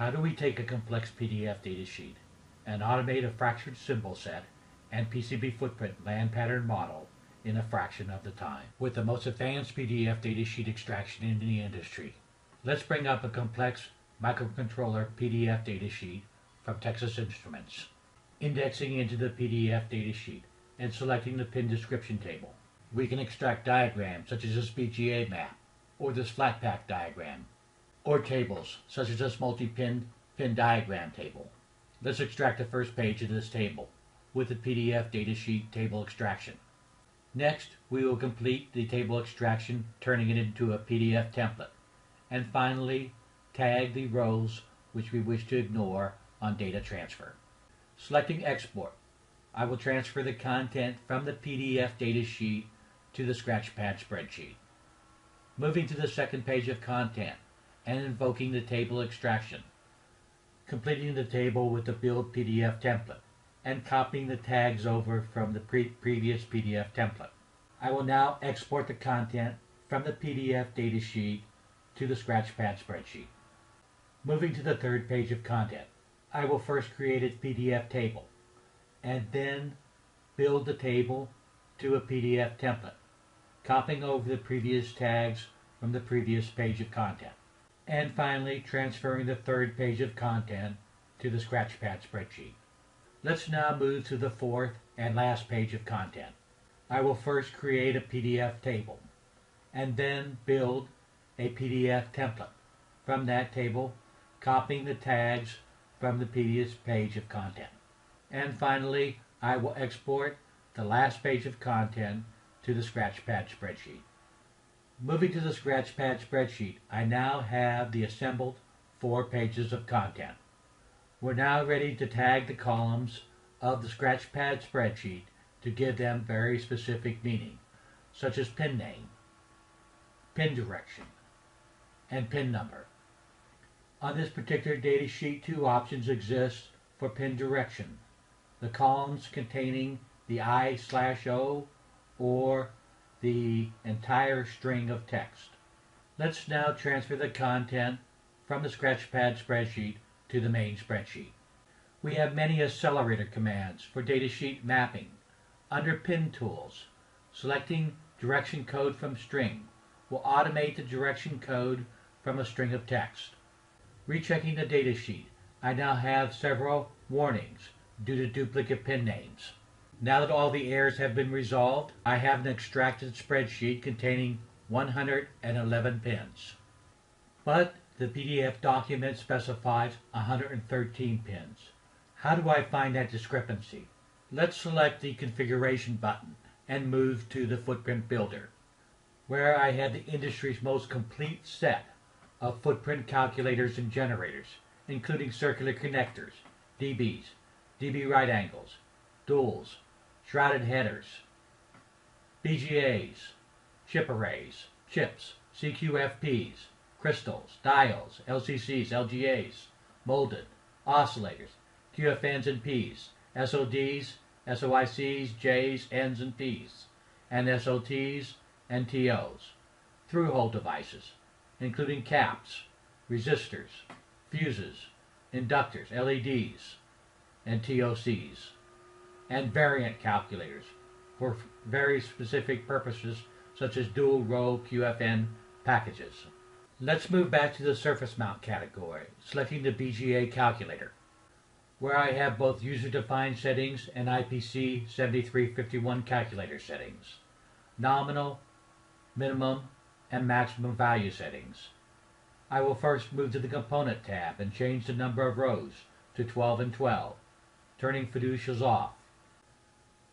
How do we take a complex PDF datasheet and automate a fractured symbol set and PCB footprint land pattern model in a fraction of the time with the most advanced PDF datasheet extraction in the industry? Let's bring up a complex microcontroller PDF datasheet from Texas Instruments. Indexing into the PDF datasheet and selecting the pin description table. We can extract diagrams such as this BGA map or this flat pack diagram or tables such as this multi-pin pin diagram table. Let's extract the first page of this table with the PDF datasheet table extraction. Next, we will complete the table extraction turning it into a PDF template. And finally, tag the rows which we wish to ignore on data transfer. Selecting export, I will transfer the content from the PDF datasheet to the Scratchpad spreadsheet. Moving to the second page of content and invoking the table extraction. Completing the table with the build PDF template and copying the tags over from the pre previous PDF template. I will now export the content from the PDF datasheet to the Scratchpad spreadsheet. Moving to the third page of content, I will first create a PDF table and then build the table to a PDF template, copying over the previous tags from the previous page of content. And finally, transferring the third page of content to the Scratchpad spreadsheet. Let's now move to the fourth and last page of content. I will first create a PDF table and then build a PDF template from that table, copying the tags from the previous page of content. And finally, I will export the last page of content to the Scratchpad spreadsheet. Moving to the Scratchpad spreadsheet, I now have the assembled four pages of content. We're now ready to tag the columns of the Scratchpad spreadsheet to give them very specific meaning, such as pin name, pin direction, and pin number. On this particular data sheet, two options exist for pin direction the columns containing the I slash O or the entire string of text. Let's now transfer the content from the Scratchpad spreadsheet to the main spreadsheet. We have many accelerator commands for datasheet mapping. Under Pin Tools, selecting Direction Code from String will automate the direction code from a string of text. Rechecking the datasheet, I now have several warnings due to duplicate pin names. Now that all the errors have been resolved, I have an extracted spreadsheet containing 111 pins. But the PDF document specifies 113 pins. How do I find that discrepancy? Let's select the configuration button and move to the footprint builder, where I have the industry's most complete set of footprint calculators and generators, including circular connectors, DBs, DB right angles, duals, shrouded headers, BGAs, chip arrays, chips, CQFPs, crystals, diodes, LCCs, LGAs, molded, oscillators, QFNs and Ps, SODs, SOICs, Js, Ns, and Ps, and SOTs and TOs, through-hole devices, including caps, resistors, fuses, inductors, LEDs, and TOCs, and variant calculators for very specific purposes such as dual row QFN packages. Let's move back to the surface mount category, selecting the BGA calculator, where I have both user-defined settings and IPC 7351 calculator settings, nominal, minimum, and maximum value settings. I will first move to the Component tab and change the number of rows to 12 and 12 turning fiducials off,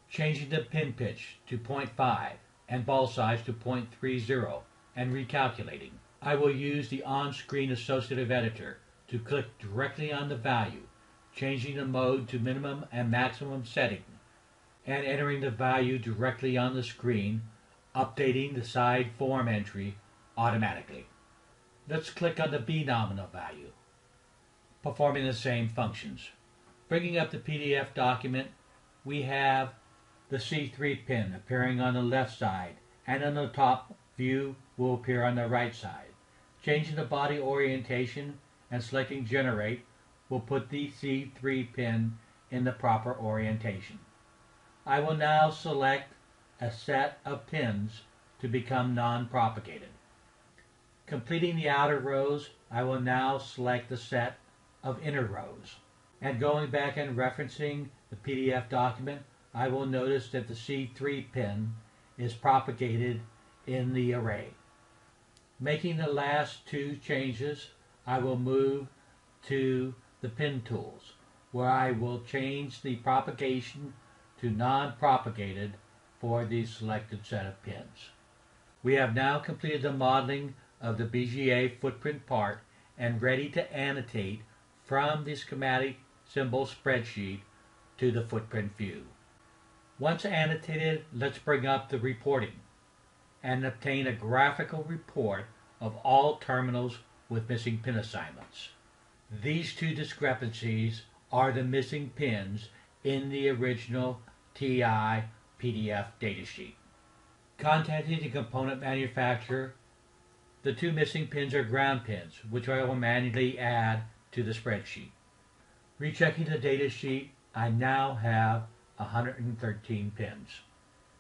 changing the pin pitch to 0.5 and ball size to 0.30 and recalculating. I will use the on-screen associative editor to click directly on the value, changing the mode to minimum and maximum setting, and entering the value directly on the screen, updating the side form entry automatically. Let's click on the B nominal value, performing the same functions. Bringing up the PDF document, we have the C3 pin appearing on the left side and on the top view will appear on the right side. Changing the body orientation and selecting generate will put the C3 pin in the proper orientation. I will now select a set of pins to become non-propagated. Completing the outer rows, I will now select the set of inner rows. And going back and referencing the PDF document, I will notice that the C3 pin is propagated in the array. Making the last two changes, I will move to the pin tools, where I will change the propagation to non-propagated for the selected set of pins. We have now completed the modeling of the BGA footprint part and ready to annotate from the schematic symbol spreadsheet to the footprint view. Once annotated, let's bring up the reporting and obtain a graphical report of all terminals with missing pin assignments. These two discrepancies are the missing pins in the original TI PDF datasheet. Contacting the component manufacturer, the two missing pins are ground pins, which I will manually add to the spreadsheet. Rechecking the datasheet, I now have 113 pins.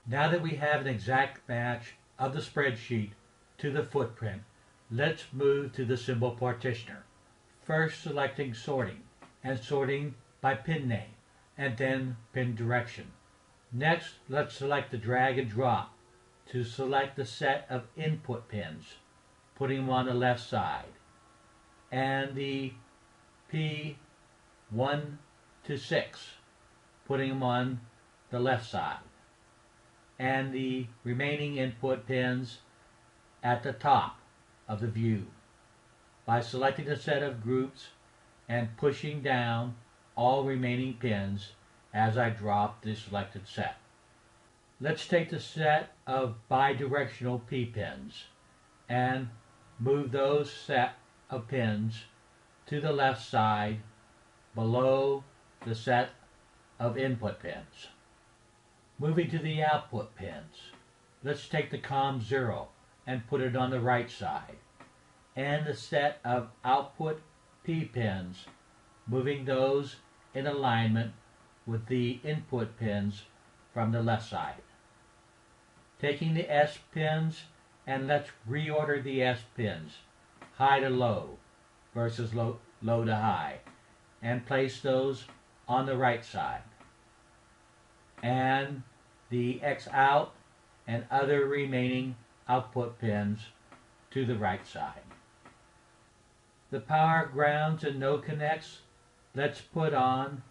Now that we have an exact match of the spreadsheet to the footprint, let's move to the symbol partitioner. First selecting sorting and sorting by pin name and then pin direction. Next, let's select the drag and drop to select the set of input pins, putting them on the left side, and the P1 to 6, putting them on the left side, and the remaining input pins at the top of the view by selecting a set of groups and pushing down all remaining pins as I drop the selected set. Let's take the set of bidirectional P-pins and move those set of pins to the left side below the set of input pins. Moving to the output pins, let's take the COM0 and put it on the right side and the set of output P pins, moving those in alignment with the input pins from the left side. Taking the S pins and let's reorder the S pins high to low versus low, low to high and place those on the right side. And the X out and other remaining output pins to the right side. The power grounds and no connects, let's put on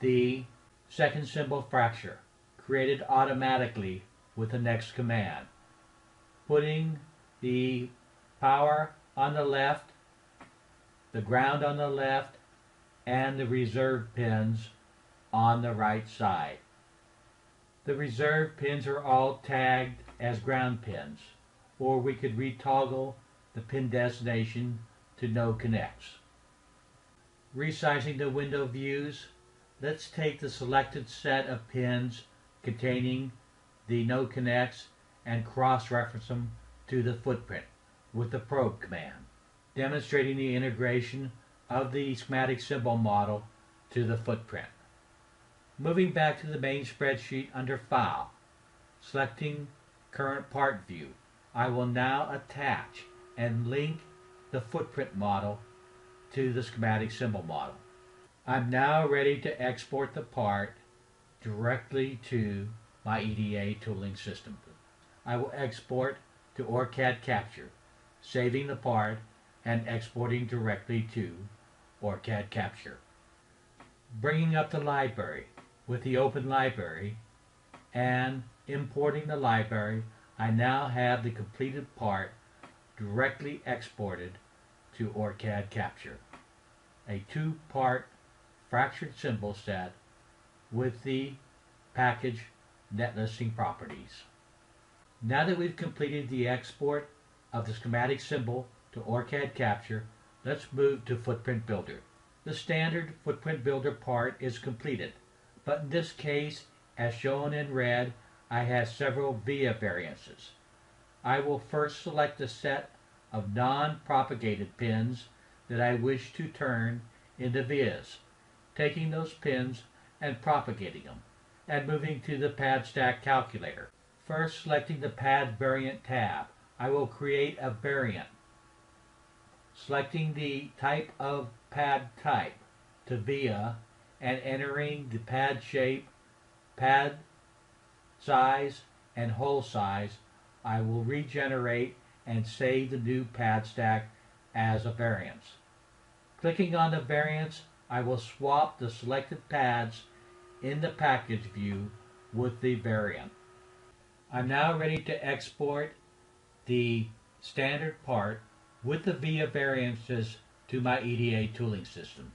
the second symbol fracture created automatically with the next command. Putting the power on the left, the ground on the left, and the reserve pins on the right side. The reserve pins are all tagged as ground pins, or we could retoggle the pin destination to no connects. Resizing the window views, let's take the selected set of pins containing the no connects and cross-reference them to the footprint with the probe command, demonstrating the integration of the schematic symbol model to the footprint. Moving back to the main spreadsheet under File, selecting Current Part View, I will now attach and link the footprint model to the schematic symbol model. I'm now ready to export the part directly to my EDA tooling system. I will export to OrCAD Capture, saving the part and exporting directly to OrCAD Capture. Bringing up the library with the Open Library and importing the library, I now have the completed part directly exported to OrCAD Capture. A two-part fractured symbol set with the package net listing properties. Now that we've completed the export of the schematic symbol to OrCAD Capture, let's move to Footprint Builder. The standard Footprint Builder part is completed, but in this case, as shown in red, I have several via variances. I will first select a set of non-propagated pins that I wish to turn into vias, taking those pins and propagating them, and moving to the pad stack calculator. First selecting the pad variant tab, I will create a variant. Selecting the type of pad type to via and entering the pad shape, pad size, and hole size, I will regenerate and save the new pad stack as a variance. Clicking on the variance, I will swap the selected pads in the package view with the variant. I'm now ready to export the standard part with the VIA variances to my EDA tooling system.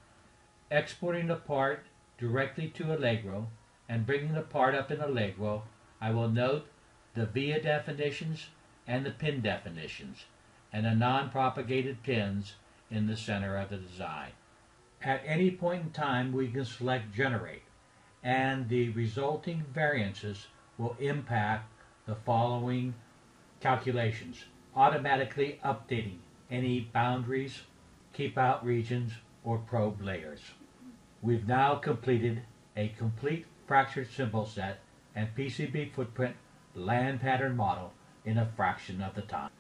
Exporting the part directly to Allegro and bringing the part up in Allegro, I will note the VIA definitions and the pin definitions and the non-propagated pins in the center of the design. At any point in time, we can select Generate, and the resulting variances will impact the following calculations, automatically updating any boundaries, keep out regions, or probe layers. We've now completed a complete fractured symbol set and PCB footprint land pattern model in a fraction of the time.